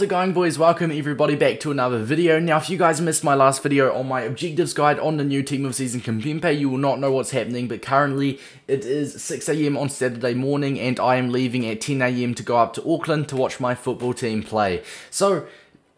How's it going boys? Welcome everybody back to another video. Now if you guys missed my last video on my objectives guide on the new Team of Season Kimpembe, you will not know what's happening, but currently it is 6am on Saturday morning and I am leaving at 10am to go up to Auckland to watch my football team play. So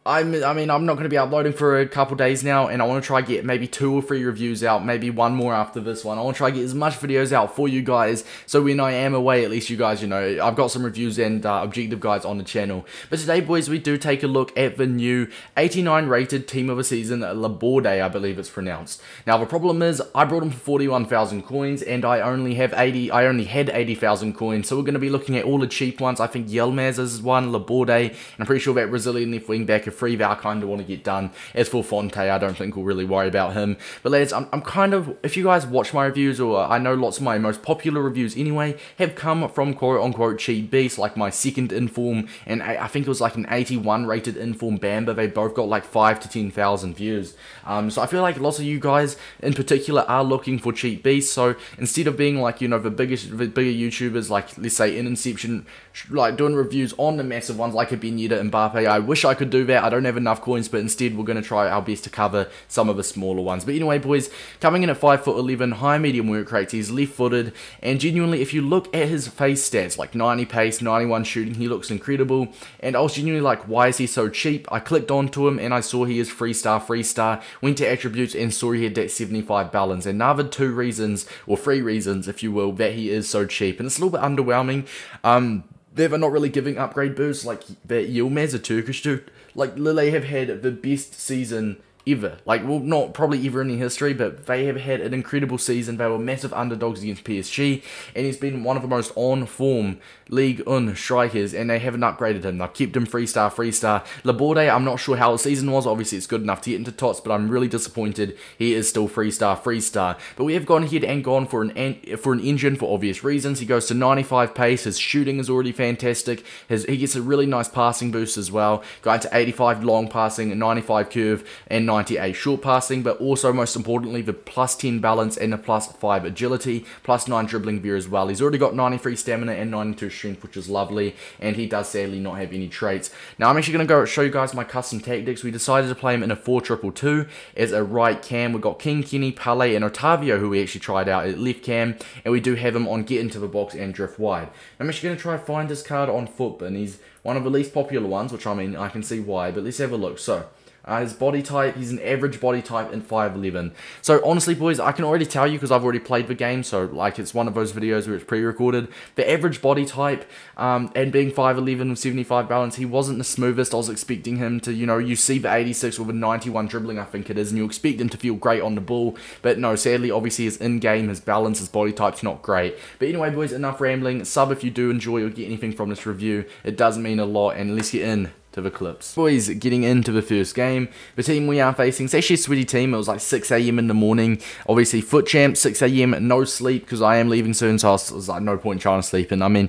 I'm, I mean, I'm not going to be uploading for a couple days now, and I want to try get maybe two or three reviews out, maybe one more after this one. I want to try get as much videos out for you guys, so when I am away, at least you guys, you know, I've got some reviews and uh, objective guides on the channel. But today, boys, we do take a look at the new 89 rated Team of the Season, Laborde, I believe it's pronounced. Now, the problem is, I brought him for 41,000 coins, and I only have 80, I only had 80,000 coins, so we're going to be looking at all the cheap ones. I think Yilmaz is one, Laborde, and I'm pretty sure that Brazilian left wing back free I kind of want to get done. As for Fonte, I don't think we'll really worry about him. But lads, I'm, I'm kind of, if you guys watch my reviews, or I know lots of my most popular reviews anyway, have come from quote-unquote cheap beasts, like my second Inform, and I, I, think it was like an 81 rated Inform Bamba. They both got like 5 to 10,000 views. Um, so I feel like lots of you guys in particular are looking for cheap beasts. So instead of being like, you know, the biggest, the bigger YouTubers, like let's say in Inception, like doing reviews on the massive ones like a Yedder Mbappe, I wish I could do that. I don't have enough coins, but instead we're going to try our best to cover some of the smaller ones. But anyway, boys, coming in at 5 foot 11, high medium work rates, he's left-footed, and genuinely, if you look at his face stats, like 90 pace, 91 shooting, he looks incredible, and I was genuinely like, why is he so cheap? I clicked onto him, and I saw he is free star, free star, went to attributes, and saw he had that 75 balance, and another two reasons, or three reasons, if you will, that he is so cheap, and it's a little bit underwhelming, um, they're not really giving upgrade boosts, like, that Yilmaz, a Turkish dude, like Lille have had the best season ever. Like, well, not probably ever in the history, but they have had an incredible season. They were massive underdogs against PSG, and he's been one of the most on form League Un strikers, and they haven't upgraded him. They've kept him free star, free star. Laborde, I'm not sure how the season was. Obviously, it's good enough to get into tots, but I'm really disappointed he is still free star, free star. But we have gone ahead and gone for an for an engine for obvious reasons. He goes to 95 pace. His shooting is already fantastic. His he gets a really nice passing boost as well. Going to 85 long passing, 95 curve, and 98 short passing, but also most importantly the plus 10 balance and a plus 5 agility, plus 9 dribbling veer as well. He's already got 93 stamina and 92 strength, which is lovely, and he does sadly not have any traits. Now I'm actually going to go show you guys my custom tactics. We decided to play him in a 4-2-2 as a right cam. We've got King Kenny, Pele, and Otavio, who we actually tried out at left cam, and we do have him on get into the box and drift wide. I'm actually going to try find his card on foot, and he's one of the least popular ones, which I mean, I can see why, but let's have a look. So, uh, his body type, he's an average body type in 5'11". So honestly, boys, I can already tell you because I've already played the game, so like it's one of those videos where it's pre-recorded. The average body type, um, and being 5'11 with 75 balance, he wasn't the smoothest. I was expecting him to, you know, you see the 86 with a 91 dribbling, I think it is, and you expect him to feel great on the ball. But no, sadly, obviously his in-game, his balance, his body type's not great. But anyway, boys, enough rambling. Sub if you do enjoy or get anything from this review. It doesn't mean a lot, and let's get in to the clips. Boys, getting into the first game. The team we are facing, it's actually a sweaty team. It was like 6am in the morning. Obviously, FUT Champ, 6am, no sleep because I am leaving soon, so I was, was, like, no point trying to sleep. And I mean,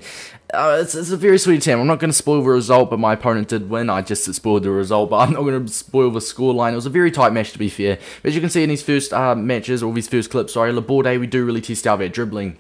uh, it's, it's, a very sweet team. I'm not going to spoil the result, but my opponent did win. I just spoiled the result, but I'm not going to spoil the scoreline. It was a very tight match, to be fair. As you can see in these first uh, matches, or these first clips, sorry, Laborde, we do really test out that dribbling.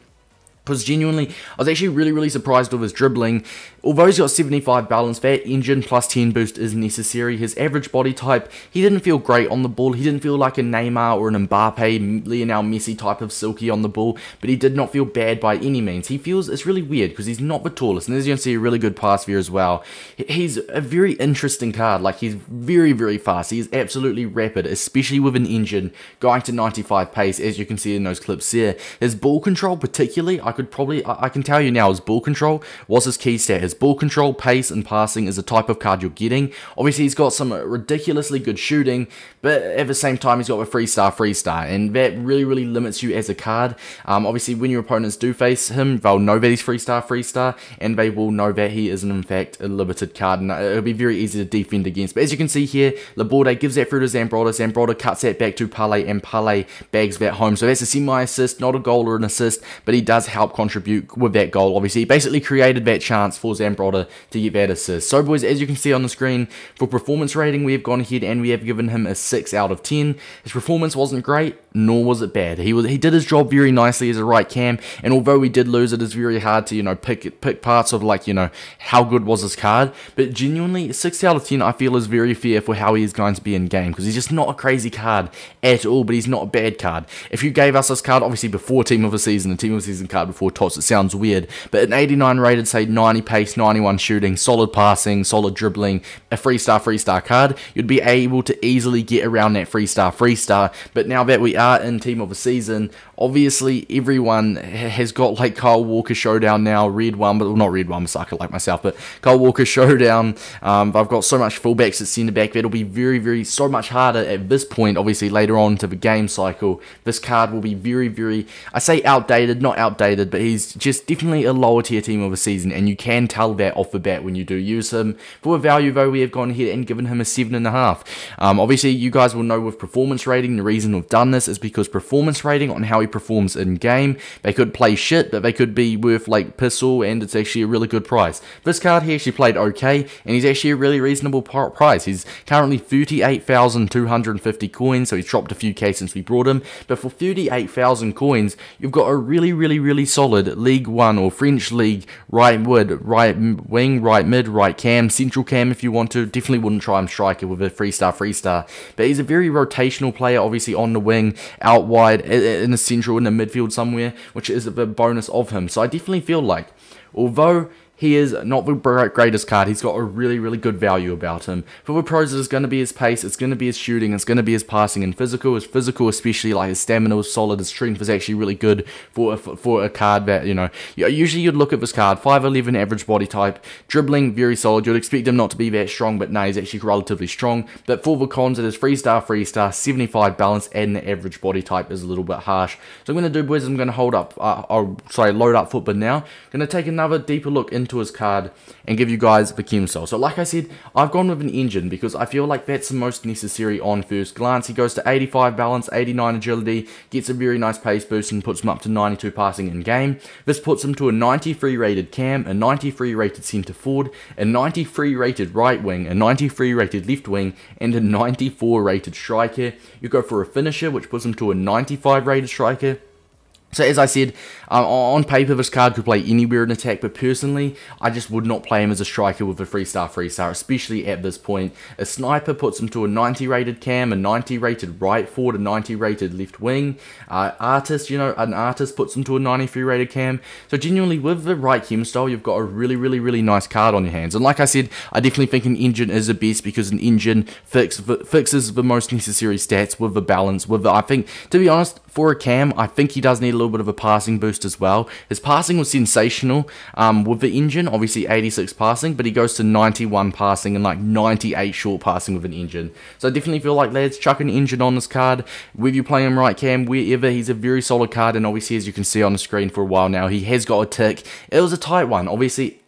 Because genuinely, I was actually really, really surprised with his dribbling. Although he's got 75 balance, that engine plus 10 boost is necessary. His average body type, he didn't feel great on the ball. He didn't feel like a Neymar or an Mbappe, Lionel Messi type of silky on the ball. But he did not feel bad by any means. He feels, it's really weird because he's not the tallest. And as you can see, a really good pass here as well. He's a very interesting card. Like, he's very, very fast. He is absolutely rapid, especially with an engine going to 95 pace, as you can see in those clips here. His ball control particularly, I could probably, I, I can tell you now, his ball control was his key stat. His ball control, pace, and passing is the type of card you're getting. Obviously, he's got some ridiculously good shooting, but at the same time, he's got a free star, free star, and that really, really limits you as a card. Um, obviously, when your opponents do face him, they'll know that he's free star, free star, and they will know that he isn't, in fact, a limited card, and it'll be very easy to defend against. But as you can see here, Laborde gives that through to Zambrotta, Zambrotta cuts that back to Pele, and Pele bags that home. So that's a semi-assist, not a goal or an assist, but he does help help contribute with that goal. Obviously, he basically created that chance for Zambrotta to get that assist. So, boys, as you can see on the screen, for performance rating, we have gone ahead and we have given him a 6 out of 10. His performance wasn't great, nor was it bad. He was he did his job very nicely as a right cam, and although we did lose, it is very hard to you know pick pick parts of like you know how good was his card. But genuinely, six out of ten I feel is very fair for how he is going to be in game because he's just not a crazy card at all, but he's not a bad card. If you gave us this card obviously before team of the season, a team of the season card before tots, it sounds weird, but an 89 rated, say 90 pace, 91 shooting, solid passing, solid dribbling, a free star free star card, you'd be able to easily get around that free star free star. But now that we are in team of the season, obviously everyone has got like Kyle Walker Showdown now, Red One, but well, not Red One, sucker like myself, but Kyle Walker Showdown. Um, I've got so much fullbacks at centre back that it'll be very, very, so much harder at this point, obviously later on to the game cycle. This card will be very, very, I say outdated, not outdated, but he's just definitely a lower tier team of a season, and you can tell that off the bat when you do use him. For a value though, we have gone ahead and given him a 7.5. Um, obviously, you guys will know with performance rating, the reason we've done this is because performance rating on how he performs in game. They could play shit, but they could be worth like pistol, and it's actually a really good price. This card he actually played okay, and he's actually a really reasonable price. He's currently 38,250 coins, so he's dropped a few K since we brought him. But for 38,000 coins, you've got a really, really, really solid League One or French League right wood, right wing, right mid, right cam, central cam if you want to. Definitely wouldn't try him striker with a free star, free star. But he's a very rotational player, obviously on the wing, out wide, in the central, in the midfield somewhere, which is a bonus of him. So I definitely feel like, although he is not the greatest card. He's got a really, really good value about him. For the pros, it's going to be his pace, it's going to be his shooting, it's going to be his passing and physical. His physical, especially like his stamina was solid, his strength is actually really good for a, for a card that, you know, usually you'd look at this card, 5'11 average body type, dribbling, very solid. You'd expect him not to be that strong, but no, he's actually relatively strong. But for the cons, it is 3 star, 3 star, 75 balance, and the average body type is a little bit harsh. So I'm going to do, boys, I'm going to hold up, uh, oh, sorry, load up football now. Going to take another deeper look into his card and give you guys the chem style. So like I said, I've gone with an engine because I feel like that's the most necessary on first glance. He goes to 85 balance, 89 agility, gets a very nice pace boost and puts him up to 92 passing in game. This puts him to a 93 rated cam, a 93 rated centre forward, a 93 rated right wing, a 93 rated left wing, and a 94 rated striker. You go for a finisher, which puts him to a 95 rated striker, so as I said, um, on paper this card could play anywhere in attack, but personally, I just would not play him as a striker with a 3-star 3-star, especially at this point. A sniper puts him to a 90 rated cam, a 90 rated right forward, a 90 rated left wing. Uh, artist, you know, an artist puts him to a 93 rated cam. So genuinely, with the right chem style, you've got a really, really, really nice card on your hands. And like I said, I definitely think an engine is the best because an engine fix, fixes the most necessary stats with the balance, with the, I think, to be honest, for a cam, I think he does need a little bit of a passing boost as well. His passing was sensational um, with the engine, obviously 86 passing, but he goes to 91 passing and like 98 short passing with an engine. So I definitely feel like lads, chuck an engine on this card. Whether you play him right cam, wherever, he's a very solid card, and obviously as you can see on the screen for a while now, he has got a tick. It was a tight one. Obviously,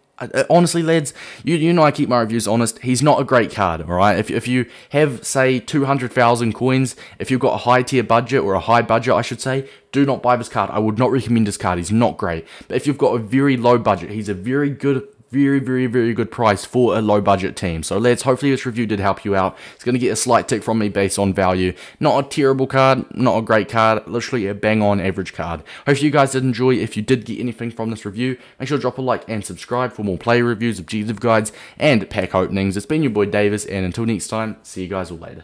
honestly, lads, you, you know I keep my reviews honest. He's not a great card, all right? If, if you have, say, 200,000 coins, if you've got a high tier budget, or a high budget, I should say, do not buy this card. I would not recommend this card. He's not great. But if you've got a very low budget, he's a very good very, very, very good price for a low budget team. So let's hopefully this review did help you out. It's going to get a slight tick from me based on value. Not a terrible card, not a great card, literally a bang on average card. Hopefully you guys did enjoy. If you did get anything from this review, make sure to drop a like and subscribe for more player reviews, objective guides, and pack openings. It's been your boy Davis, and until next time, see you guys all later.